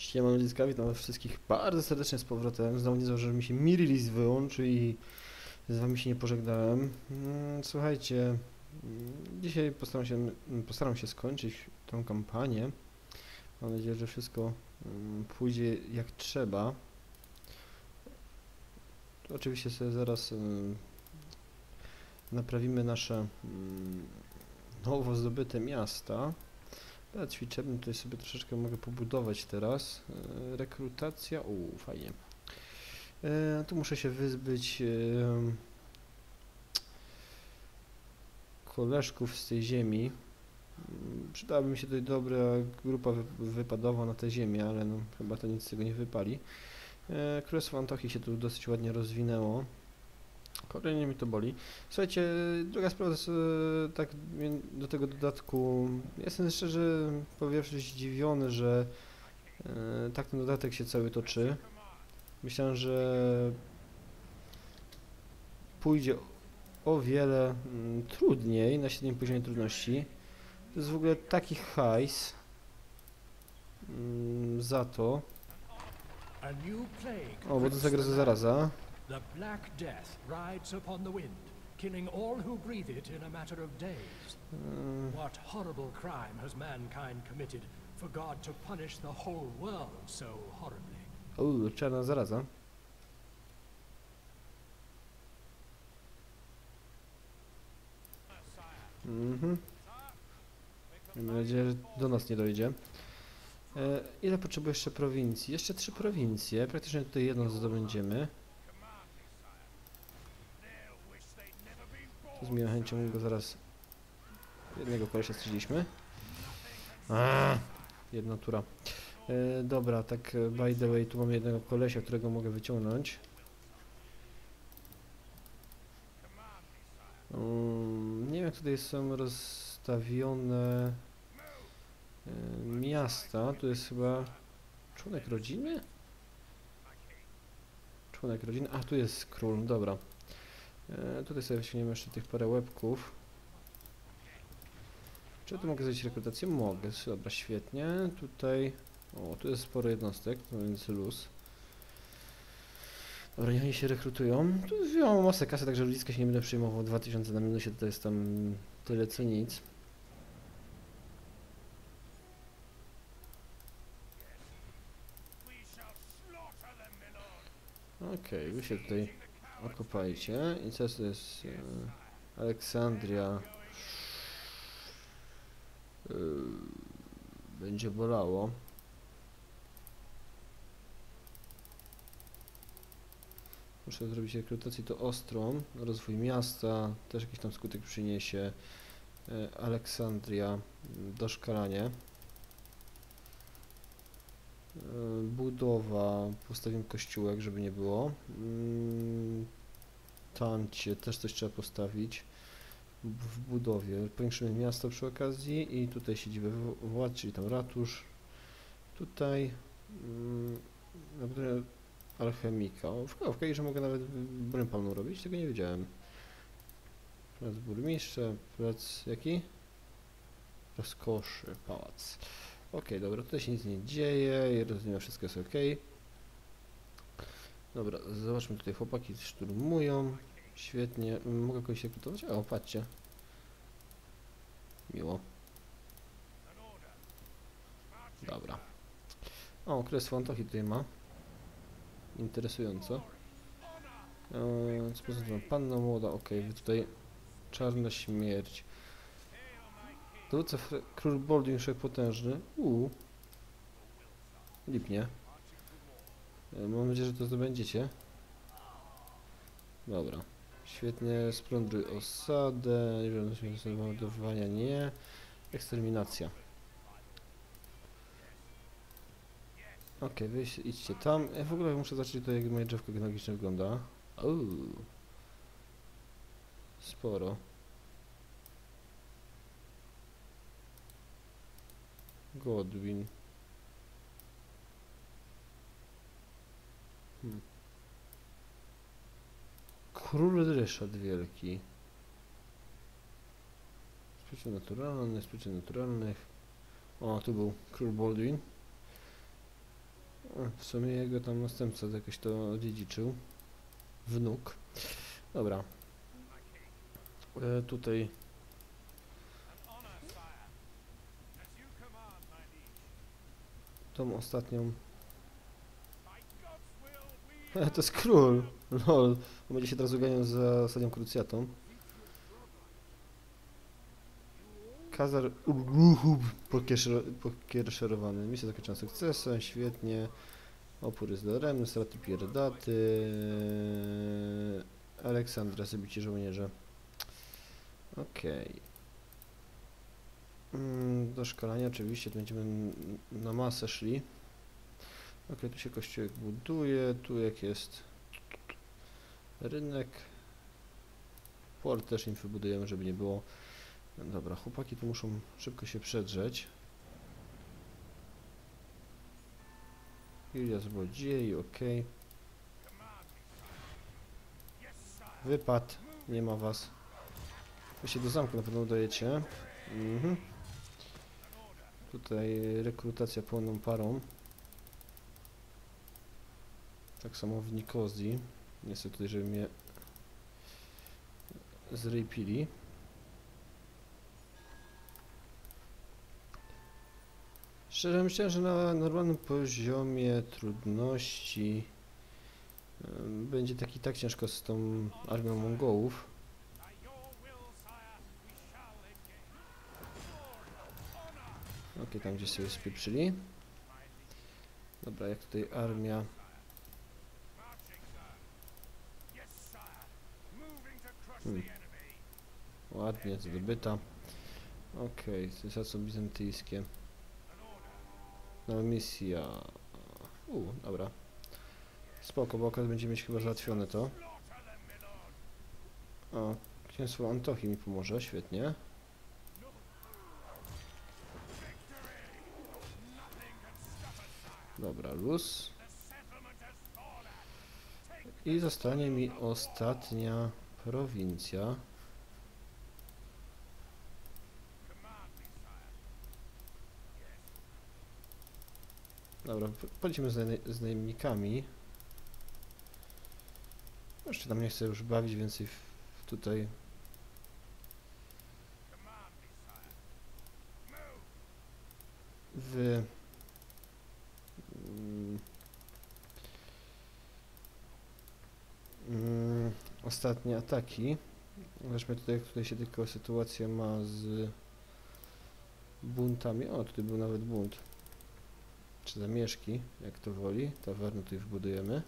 Siema ludziska, witam was wszystkich bardzo serdecznie z powrotem. Znowu nie że mi się Mirilis wyłączy i z wami się nie pożegnałem. Mm, Słuchajcie, mm, dzisiaj postaram się, mm, postaram się skończyć tą kampanię. Mam nadzieję, że wszystko pójdzie jak trzeba. Oczywiście sobie zaraz naprawimy nasze nowo zdobyte miasta. Ja ćwiczebny tutaj sobie troszeczkę mogę pobudować teraz. E, rekrutacja, u fajnie. E, tu muszę się wyzbyć e, koleżków z tej ziemi. Mm, Przydałaby mi się tutaj dobra grupa wy, wypadowa na tę ziemię, ale no, chyba to nic z tego nie wypali. E, Królestwo Antochii się tu dosyć ładnie rozwinęło. Kolejnie mi to boli. Słuchajcie, druga sprawa jest e, tak do tego dodatku. Jestem szczerze powiedziawszy zdziwiony, że e, tak ten dodatek się cały toczy. Myślałem, że pójdzie o wiele mm, trudniej na średnim poziomie trudności. To jest w ogóle taki hajs mm, za to. O, bo to zagroza zaraza. The Black Death rides upon the wind, killing all who breathe it in a matter of days. Mm, What horrible crime has mankind committed for God to punish the whole world so horribly? Czarna zaraza. Mhm. Mam nadzieję, że do nas nie dojdzie. E, ile potrzebuję jeszcze prowincji? Jeszcze trzy prowincje. Praktycznie tutaj jedną zdobędziemy. To z miłą chęcią go zaraz... Jednego kolesia strzeliliśmy. A, jedna tura. E, dobra, tak e, by the way, tu mam jednego kolesia, którego mogę wyciągnąć. Um, nie wiem, jak tutaj są rozstawione e, miasta. Tu jest chyba członek rodziny? Członek rodziny. A, tu jest król, dobra. E, tutaj sobie wyciągniemy jeszcze tych parę łebków. Czy tu mogę zrobić rekrutację? Mogę, dobra, świetnie. Tutaj o, tu jest sporo jednostek, więc luz. Dobra, niech oni się rekrutują. Tu wziąłem masę kasy, także ludzka się nie będę przejmował. 2000 na minusie to jest tam tyle co nic. Okej, wy się tutaj okopajcie. I co to jest? E, Aleksandria. E, będzie bolało. Muszę zrobić rekrutację to ostrą. Rozwój miasta też jakiś tam skutek przyniesie. E, Aleksandria, doszkalanie. E, Budowa, postawimy kościółek, żeby nie było. Mm, Tancie, też coś trzeba postawić w budowie. Powiększymy miasto przy okazji i tutaj siedzibę władz, czyli tam ratusz. Tutaj mm, alchemika. W w że mogę nawet broń palną robić, tego nie wiedziałem. Plac burmistrza, plac jaki? Rozkoszy, pałac. Okej, dobra, tutaj się nic nie dzieje, rozumiem, wszystko jest ok. Dobra, zobaczmy tutaj, chłopaki szturmują. Świetnie, mogę kogoś rekrutować? O, patrzcie. Miło. Dobra. O, Królestwo Antochi tutaj ma. Interesująco. Eee, co poza? Panna młoda, okej, wy tutaj czarna śmierć. Dowódca król Baldwin wszechpotężny. Uuu. Lipnie. E, mam nadzieję, że to zdobędziecie. Dobra. Świetnie, splądruj osadę, zamordowania nie. Eksterminacja. Okej, wy idźcie tam. Ja w ogóle muszę zacząć to, jak moje drzewko genealogiczne wygląda. Uuu. Sporo. Godwin. Hmm. Król Ryszard Wielki. Naturalnych, z przyczyn naturalnych. O, tu był król Baldwin. w sumie jego tam następca jakoś to dziedziczył. Wnuk. Dobra. E, tutaj tą ostatnią. to jest król. Lol. On będzie się teraz uganiał za stadią krucjatą. Kazar pokiesze- pokierszerowany. Misja zakończona sukcesem, świetnie. Opór jest daremny, straty pierdaty. Aleksandra, zabicie żołnierza. Okej. Mm, Do szkolenia oczywiście to będziemy na masę szli. Ok, tu się kościółek buduje, tu jak jest rynek. Port też im wybudujemy, żeby nie było. Dobra, chłopaki tu muszą szybko się przedrzeć. Ilia złodziei, ok. Wypad, nie ma was. Wy się do zamku na pewno udajecie. Mhm. Tutaj rekrutacja pełną parą. Tak samo w Nikozji. Nie chcę tutaj, żeby mnie zrypili. Szczerze myślę, że na normalnym poziomie trudności będzie tak i tak ciężko z tą armią Mongołów. Ok, tam gdzieś sobie spieprzyli. Dobra, jak tutaj armia Hmm. Ładnie zdobyta. Okej, okay, są bizantyjskie. No misja. U, dobra. Spoko, bo akurat będziemy mieć chyba załatwione to. O, księstwo Antochi mi pomoże, świetnie. Dobra, luz. I zostanie mi ostatnia prowincja. Dobra, polecimy z, naj- z najemnikami. Jeszcze tam nie chcę już bawić więcej tutaj. W mm, mm, ostatnie ataki. Zobaczmy tutaj, jak tutaj się tylko sytuacja ma z buntami. O, tutaj był nawet bunt. Czy zamieszki, jak to woli. Tawerny tutaj wbudujemy.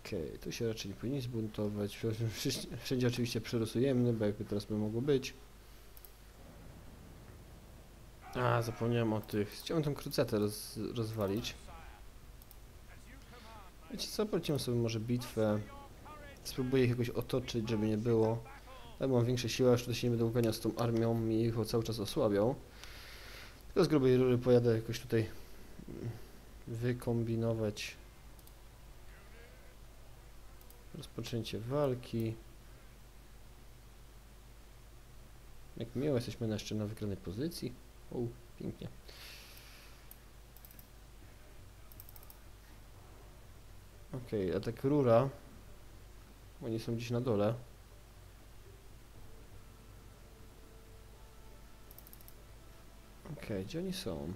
Okej, tu się raczej nie powinni zbuntować. Wszędzie, oczywiście przerosujemy, bo jakby teraz by mogło być. A, zapomniałem o tych. Chciałem tą krucetę roz, rozwalić. Wiecie co, polecimy sobie może bitwę. Spróbuję ich jakoś otoczyć, żeby nie było. Tak mam większe siły, aż tutaj się nie będę uganiał z tą armią i ich cały czas osłabiał. Tylko z grubej rury pojadę jakoś tutaj mm, wykombinować rozpoczęcie walki. Jak miło, jesteśmy jeszcze na wygranej pozycji. O, pięknie. Okej, okay, atak rura. Oni są gdzieś na dole. Okej, gdzie oni są?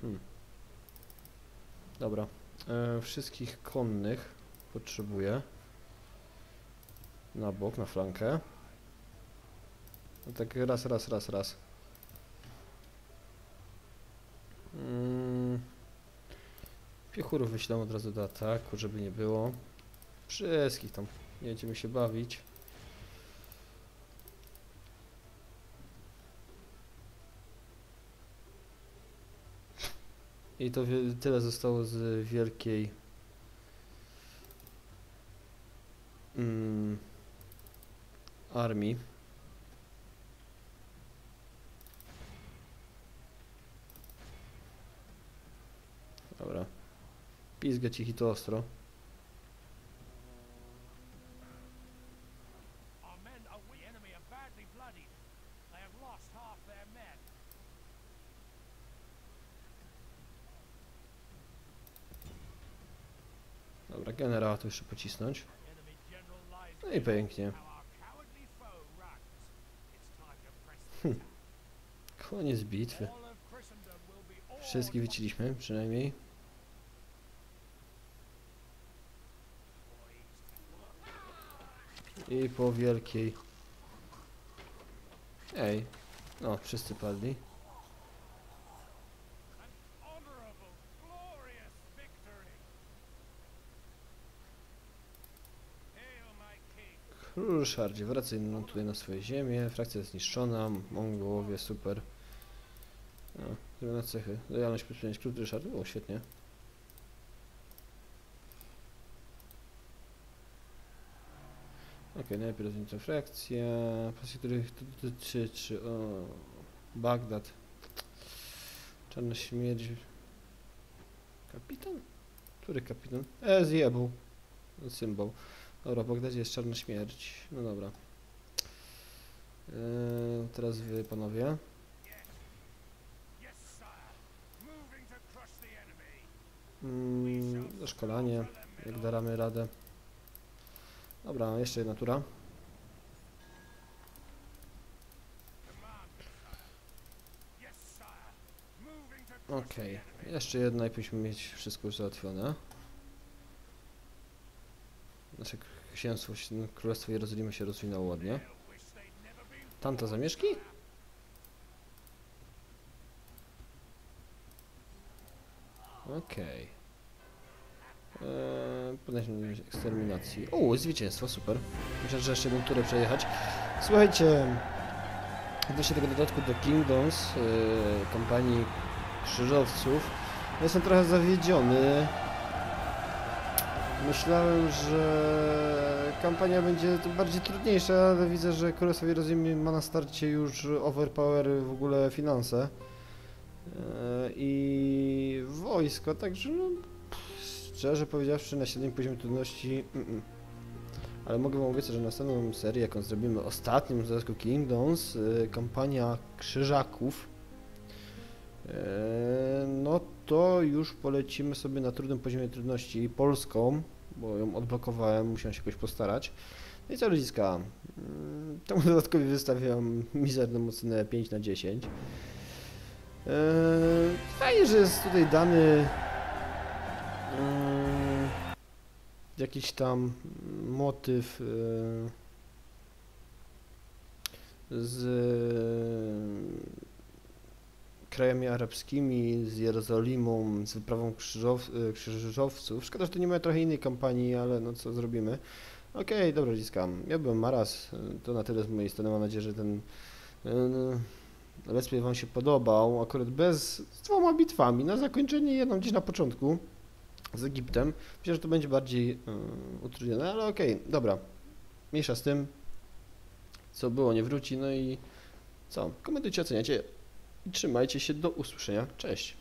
Hmm. Dobra. E, wszystkich konnych potrzebuję. Na bok, na flankę. No tak raz, raz, raz, raz. Mm. Piechurów wyślę od razu do ataku, żeby nie było. Wszystkich tam. Nie będziemy się bawić. I to tyle zostało z wielkiej mm, armii. Pizga ci hito ostro. Dobra, generała to jeszcze pocisnąć. No i pięknie. Hm. Koniec bitwy. Wszystkich wyciliśmy, przynajmniej. I po wielkiej... Ej. No, wszyscy padli. Król wracaj no, tutaj na swoje ziemię. Frakcja zniszczona. Mongołowie, super. No, cechy. Lojalność plus 5. Król Ryszard. O, świetnie. Okej, najpierw rozwinięta frakcja. Pasje, których to dotyczy, czy o... Bagdad. Czarna śmierć. Kapitan? Który kapitan? E, zjebał. Symbol. Dobra, w Bagdadzie jest czarna śmierć. No dobra. Eee, teraz wy, panowie. Mm, szkolanie, jak damy radę. Dobra, jeszcze jedna tura. Okej, enemy. jeszcze jedna i powinniśmy mieć wszystko już załatwione. Nasze księstwo, się- Królestwo Jerozolimy się rozwinęło ładnie. Tamte zamieszki? Okej. Eee, Podejście eksterminacji. O, zwycięstwo, super. Myślę, że jeszcze jedną turę przejechać. Słuchajcie, odnośnie tego dodatku do Kingdoms, e, kompanii krzyżowców, jestem trochę zawiedziony. Myślałem, że kampania będzie bardziej trudniejsza, ale widzę, że Królestwo Jerozolimy ma na starcie już overpower w ogóle finanse e, i wojsko, także no, szczerze powiedziawszy na średnim poziomie trudności mm, mm. ale mogę wam obiecać, że następną serię, jaką zrobimy ostatnią z dodatku Kingdoms, e, kampania Krzyżaków e, no to już polecimy sobie na trudnym poziomie trudności polską, bo ją odblokowałem, musiałem się jakoś postarać. No i co ludziska, mm, temu dodatkowi wystawiam mizerną ocenę 5 na 10. Eee, Fajnie, że jest tutaj dany jakiś tam motyw eee, z krajami arabskimi, z Jerozolimą, z wyprawą krzyżow, e, krzyżowców. Szkoda, że to nie ma trochę innej kampanii, ale no co zrobimy. Okej, dobra dziecka, ja byłem Maras, e, to na tyle z mojej strony, mam nadzieję, że ten e, let's wam się podobał, akurat bez, z dwoma bitwami, na zakończenie jedną gdzieś na początku z Egiptem. Myślę, że to będzie bardziej e, utrudnione, ale okej, dobra, mniejsza z tym, co było nie wróci, no i co, komentujcie, oceniacie i trzymajcie się. Do usłyszenia, cześć!